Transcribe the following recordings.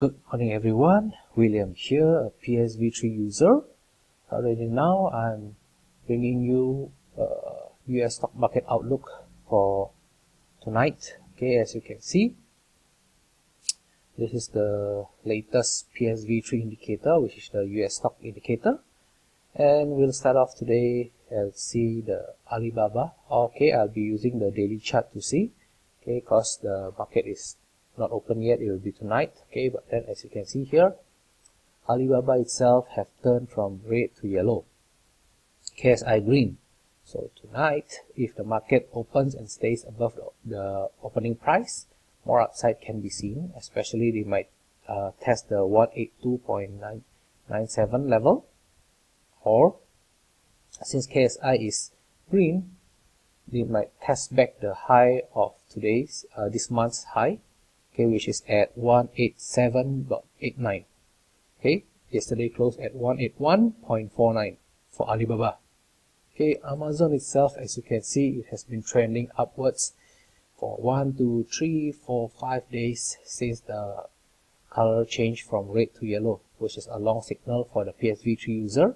Good morning everyone, William here, a PSV3 user. Already now I'm bringing you uh, US stock market outlook for tonight. Okay, as you can see, this is the latest PSV3 indicator, which is the US stock indicator. And we'll start off today and see the Alibaba. Okay, I'll be using the daily chart to see, okay, because the market is not open yet it will be tonight. Okay but then as you can see here Alibaba itself have turned from red to yellow. KSI green. So tonight if the market opens and stays above the, the opening price more upside can be seen especially they might uh, test the 182.997 level. Or since KSI is green they might test back the high of today's uh, this month's high okay, which is at 187.89. Okay, yesterday closed at 181.49 for Alibaba. Okay, Amazon itself, as you can see, it has been trending upwards for one, two, three, four, five days since the color change from red to yellow, which is a long signal for the PSV3 user.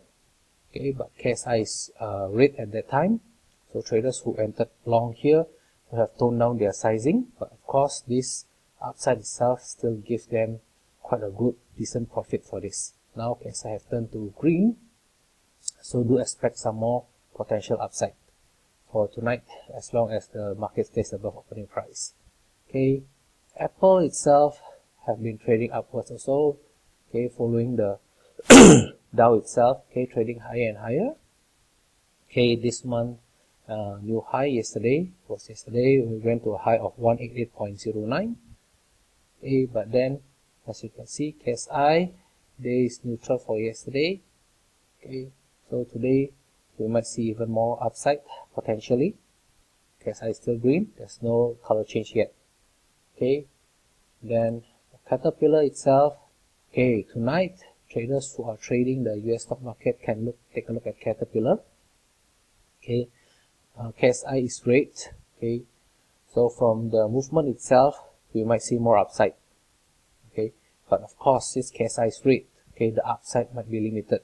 Okay, but KSI is uh, red at that time, so traders who entered long here have toned down their sizing, but of course this upside itself still gives them quite a good decent profit for this. Now as I have turned to green so do expect some more potential upside for tonight as long as the market stays above opening price. Okay Apple itself have been trading upwards also okay following the Dow itself okay trading higher and higher. Okay this month uh, new high yesterday was yesterday we went to a high of 188.09 a but then as you can see KSI there is neutral for yesterday. Okay so today we might see even more upside potentially. KSI is still green there's no color change yet. Okay then Caterpillar itself. Okay tonight traders who are trading the US stock market can look take a look at Caterpillar. Okay uh, KSI is great. Okay so from the movement itself we might see more upside okay? But of course this KSI is red okay? The upside might be limited.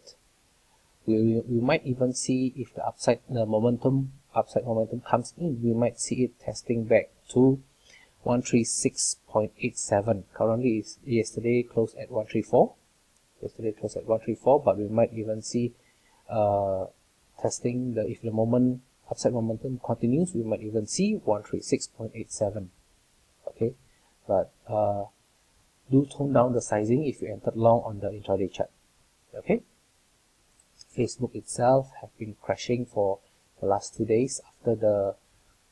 We, we might even see if the upside the momentum upside momentum comes in we might see it testing back to 136.87 currently is yesterday closed at 134 yesterday closed at 134 but we might even see uh, testing the if the moment upside momentum continues we might even see 136.87 okay but uh, do tone down the sizing if you entered long on the intraday chart. Okay? Facebook itself have been crashing for the last two days after the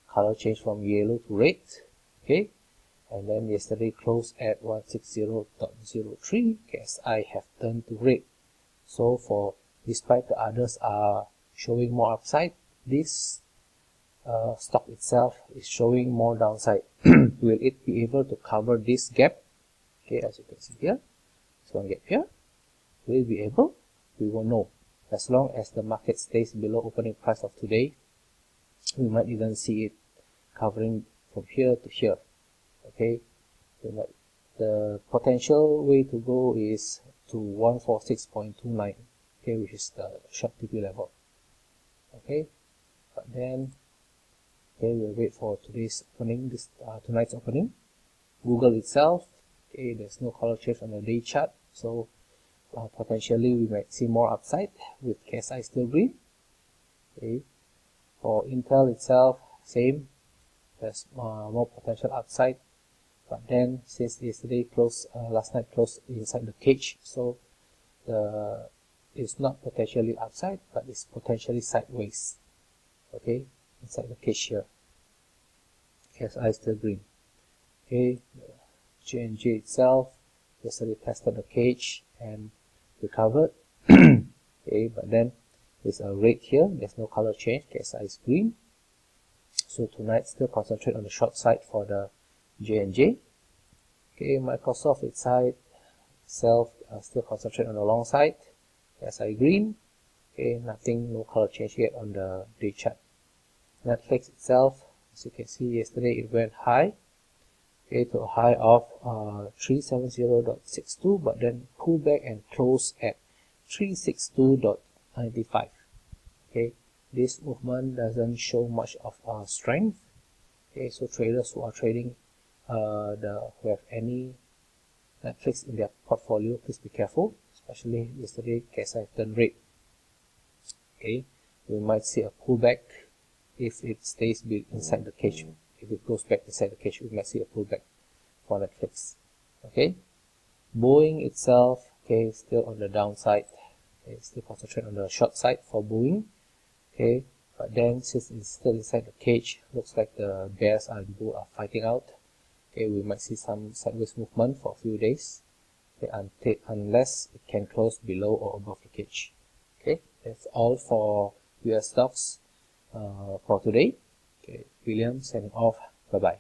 color change from yellow to red. Okay? And then yesterday closed at 160.03 KSI have turned to red. So for despite the others are showing more upside this uh, stock itself is showing more downside. Will it be able to cover this gap? Okay as you can see here. This one gap here. Will it be able? We will know. As long as the market stays below opening price of today we might even see it covering from here to here. Okay? Might, the potential way to go is to 146.29 okay which is the short TP level. Okay? But then okay we'll wait for today's opening this uh, tonight's opening. Google itself okay there's no color change on the day chart so uh, potentially we might see more upside with KSI still green. Okay for Intel itself same there's uh, more potential upside but then since yesterday closed uh, last night closed inside the cage so the it's not potentially upside but it's potentially sideways. Okay inside the cage here. KSI is still green. Okay J&J itself yesterday tested the cage and recovered okay but then there's a red here. There's no color change. KSI is green. So tonight still concentrate on the short side for the J&J okay Microsoft itself itself uh, still concentrate on the long side. KSI green okay nothing no color change yet on the day chart Netflix itself as you can see yesterday it went high. Okay, to a high of uh, 370.62 but then pull back and close at 362.95 okay this movement doesn't show much of uh, strength. Okay so traders who are trading uh, the who have any Netflix in their portfolio please be careful especially yesterday KSI turned red. Okay we might see a pullback if it stays inside the cage if it goes back inside the cage we might see a pullback for Netflix. Okay? Boeing itself okay still on the downside. Okay still concentrate on the short side for Boeing. Okay? But then since it's still inside the cage looks like the bears and are fighting out. Okay we might see some sideways movement for a few days. Okay unless it can close below or above the cage. Okay? That's all for US stocks Uh, for today. Okay William signing off. Bye bye